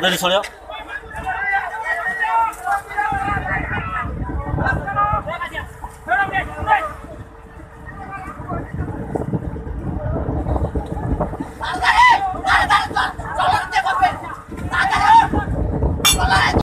好里错了。